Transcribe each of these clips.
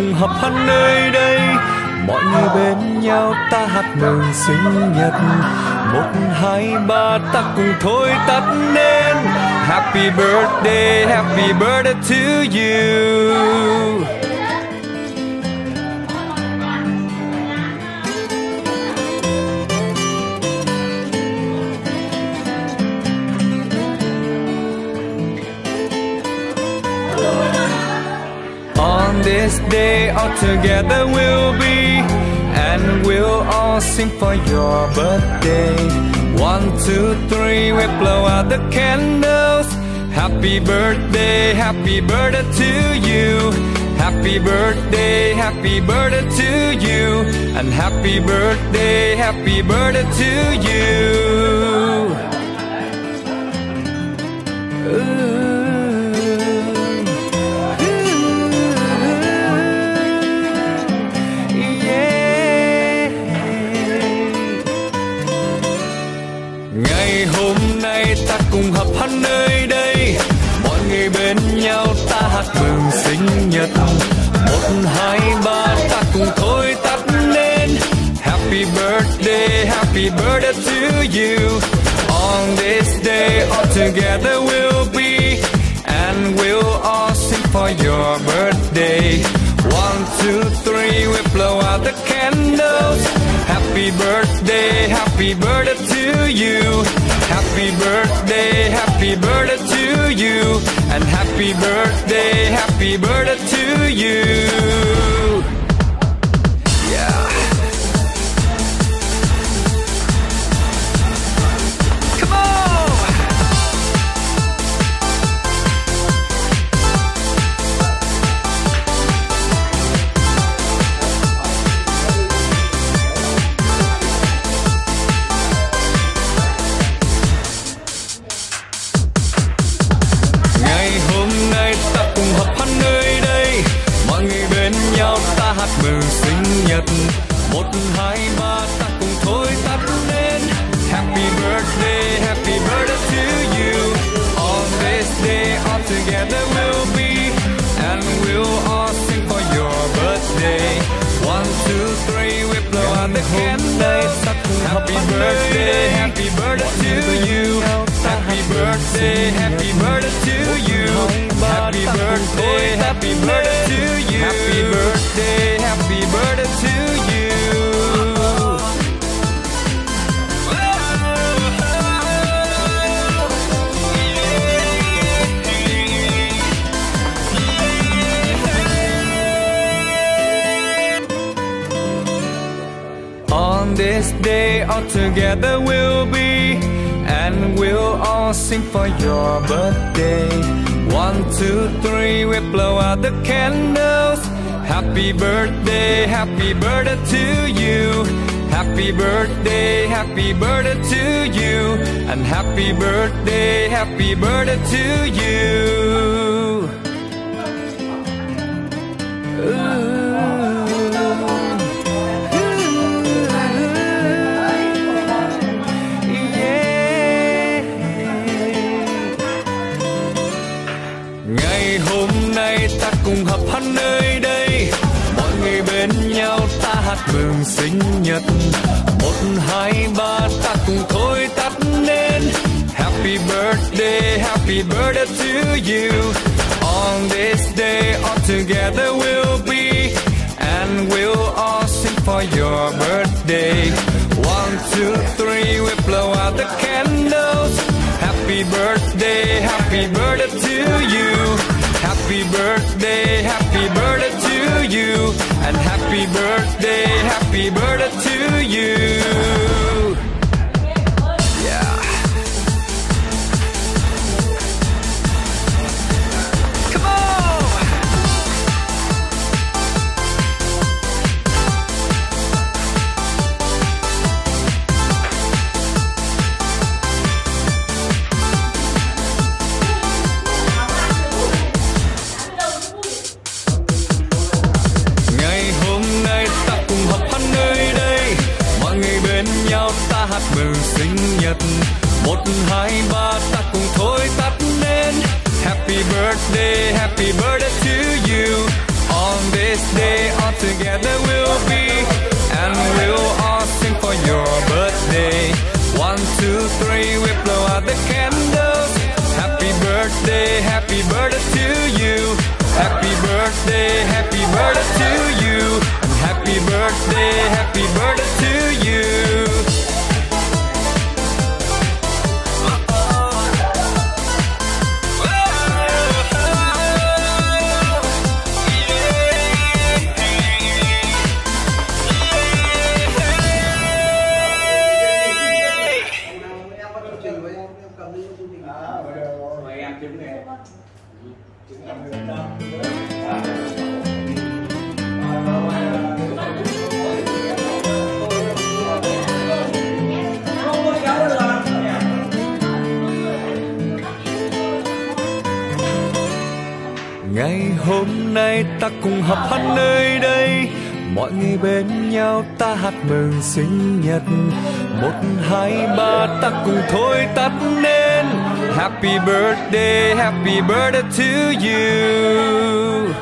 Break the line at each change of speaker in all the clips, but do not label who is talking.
cùng hợp hát nơi đây. Mọi người bên nhau ta hát mừng sinh nhật. Một, hai, ba, ta cùng thôi tắt nên happy birthday happy birthday to you. Together we'll be And we'll all sing for your birthday. One, two, three, we blow out the candles. Happy birthday, happy birthday to you. Happy birthday, happy birthday to you. And happy birthday, happy birthday to you. Ngày hát nơi đây. Mọi người bên nhau ta hát mừng sinh nhật. Một, hai, ba ta cùng thôi tắt lên. Happy birthday, happy birthday to you. On this day all together we'll be. And we'll all sing for your birthday. One, two, three, we blow out the candles. Happy birthday, happy birthday to you. Happy birthday, happy birthday to you. And happy birthday, happy birthday to you Happy birthday, happy birthday to you. Happy birthday, happy birthday to you. Happy birthday, happy birthday to you. On this day all together we'll be And we'll all sing for your birthday. One, two, three, we blow out the candles. Happy birthday, happy birthday to you. Happy birthday, happy birthday to you. And happy birthday, happy birthday to you. Ngày cùng nơi đây Mọi người bên nhau ta hát mừng sinh nhật. Một, hai, ba ta cùng thôi tắt nên Happy birthday, happy birthday to you. On this day all together we'll be And we'll all sing for your birthday. One, two, three, we blow out the candles. Happy birthday, happy birthday to you. Happy birthday, happy birthday to you. And happy birthday, happy birthday to you Ngày hôm nay ta cùng họp hát nơi đây. Mọi người bên nhau ta hát mừng sinh nhật. Một, hai, ba ta cùng thôi tắt nên Happy birthday, happy birthday to you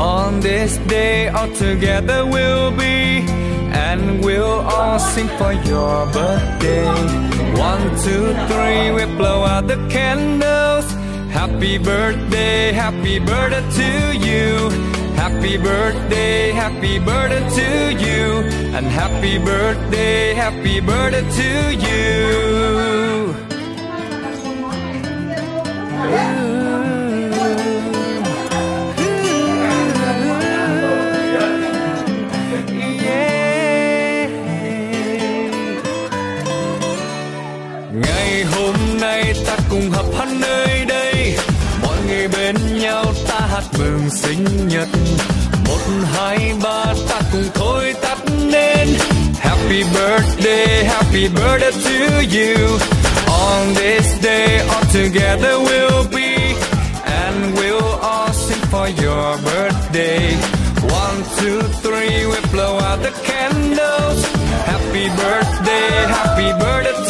On this day, all together we'll be, and we'll all sing for your birthday. One, two, three, we blow out the candles. Happy birthday, happy birthday to you. Happy birthday, happy birthday to you. And happy birthday, happy birthday to you. Ngày cùng hợp hát nơi mừng sinh nhật. Một, hai, ba ta cùng thôi tắt nên Happy birthday, happy birthday to you. On this day all together we'll be. And we'll all sing for your birthday. One, two, three, we blow out the candles. Happy birthday, happy birthday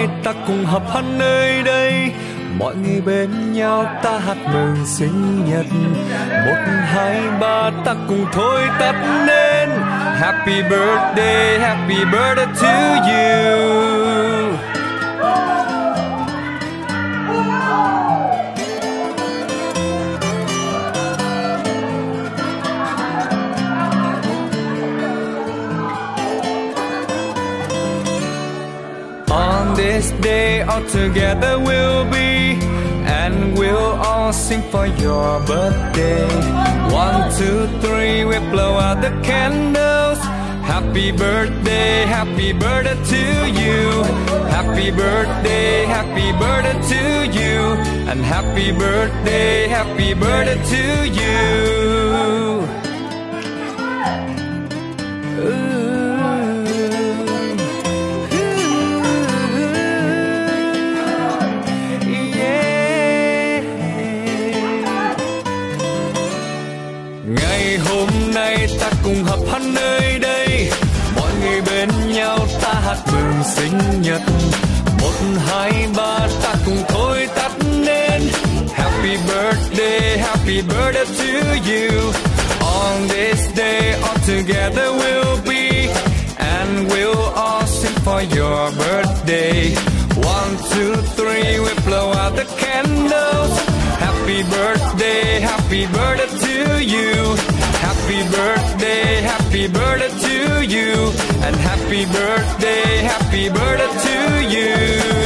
hôm ta cùng họp hát nơi đây. Mọi người bên nhau ta hát mừng sinh nhật. Một, hai, ba ta cùng thôi tắt nên. Happy birthday, happy birthday to you. Day all together we'll be and we'll all sing for your birthday. One, two, three, we blow out the candles. Happy birthday, happy birthday to you. Happy birthday, happy birthday to you. And happy birthday, happy birthday to you. Sinh nhật. Một, hai, ba ta cùng thôi tắt nên Happy birthday, happy birthday to you. On this day all together we'll be. And we'll all sing for your birthday. One, two, three, we blow out the candles. Happy birthday, happy birthday to you. Happy birthday, happy birthday to you. And happy birthday, happy birthday to you.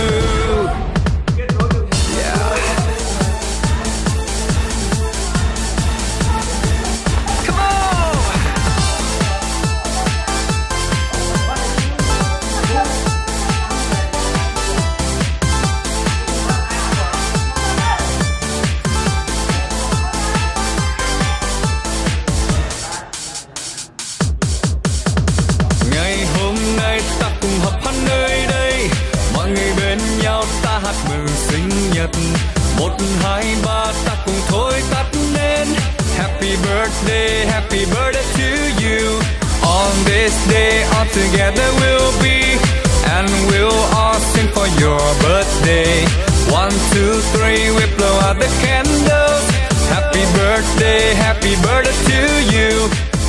Hai, ba ta cùng thôi tắt nên Happy birthday, happy birthday to you. On this day all together we'll be. And we'll all sing for your birthday. One, two, three, we blow out the candles. Happy birthday, happy birthday to you.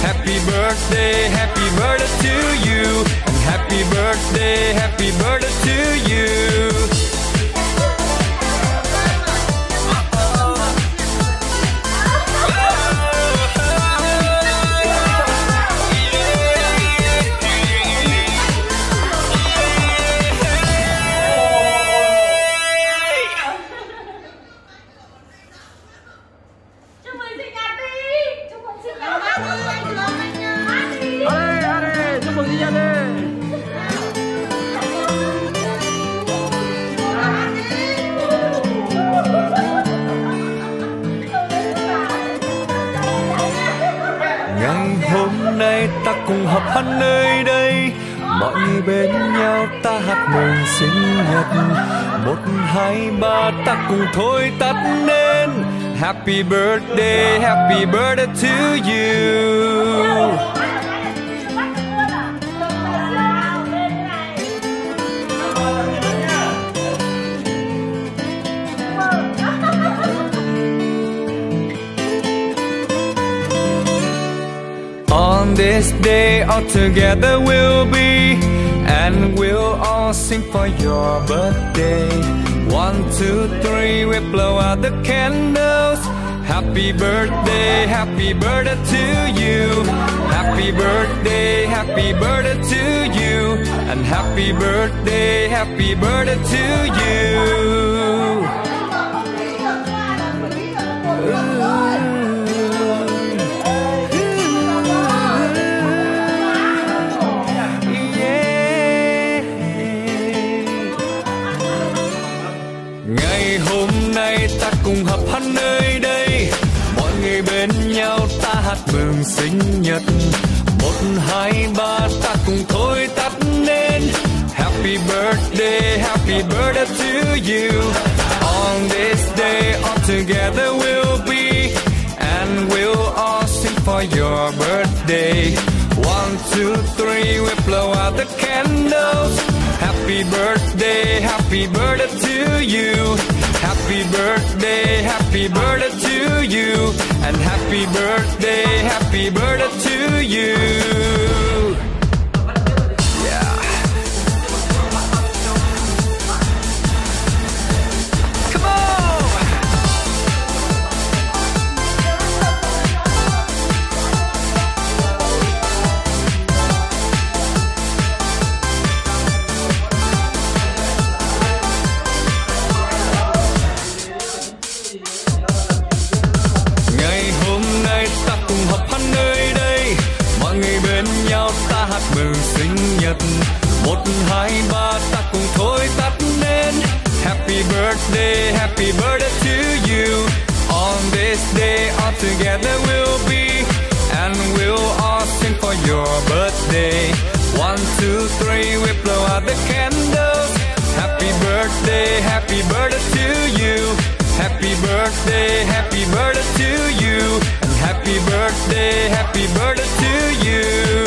Happy birthday, happy birthday to you. And happy birthday, happy birthday to you rằng hôm nay ta cùng hợp hát nơi đây. Mọi người bên nhau ta hát mừng sinh nhật. Một, hai, ba ta cùng thôi tắt nên Happy birthday, happy birthday to you. This day all together we'll be And we'll all sing for your birthday. One, two, three, we blow out the candles. Happy birthday, happy birthday to you. Happy birthday, happy birthday to you. And happy birthday, happy birthday to you Ngày hôm nay ta cùng hợp hát nơi đây. Mọi người bên nhau ta hát mừng sinh nhật. Một, hai, ba ta cùng thôi tắt nên Happy birthday, happy birthday to you. On this day all together we'll be. And we'll all sing for your birthday. One, two, three, we blow out the candles. Happy birthday, happy birthday to you. Happy birthday, happy birthday to you. And happy birthday, mà ta cùng thôi tắt Happy birthday, happy birthday to you. On this day all together we'll be. And we'll all sing for your birthday. One, two, three, we blow out the candles. Happy birthday, happy birthday to you. Happy birthday, happy birthday to you. And happy birthday, happy birthday to you.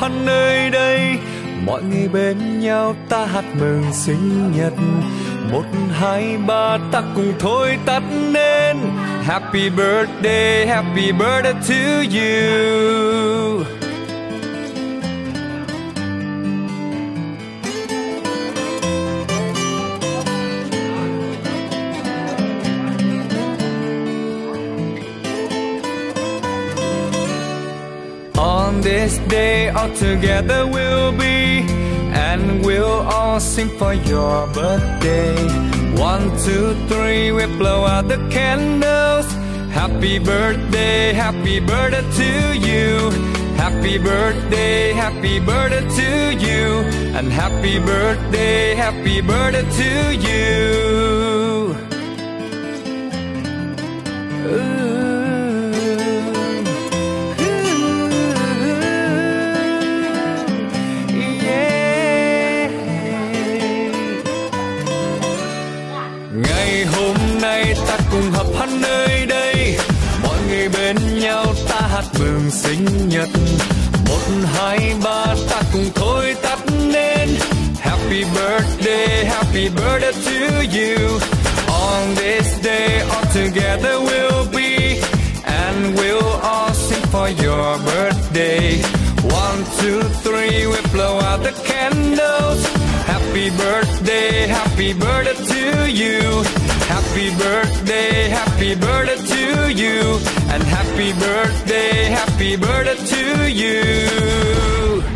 Hát nơi đây. Mọi người bên nhau ta hát mừng sinh nhật. Một, hai, ba ta cùng thôi tắt nên Happy birthday, happy birthday to you. This day, all together we'll be, and we'll all sing for your birthday. One, two, three, we blow out the candles. Happy birthday, happy birthday to you. Happy birthday, happy birthday to you. And happy birthday, happy birthday to you. Ngày mừng sinh nhật. Một, hai, ba ta cùng thôi tắt nên Happy birthday, happy birthday to you. On this day all together we'll be. And we'll all sing for your birthday. One, two, three, we blow out the Happy birthday, happy birthday to you. Happy birthday, happy birthday to you. And happy birthday, happy birthday to you.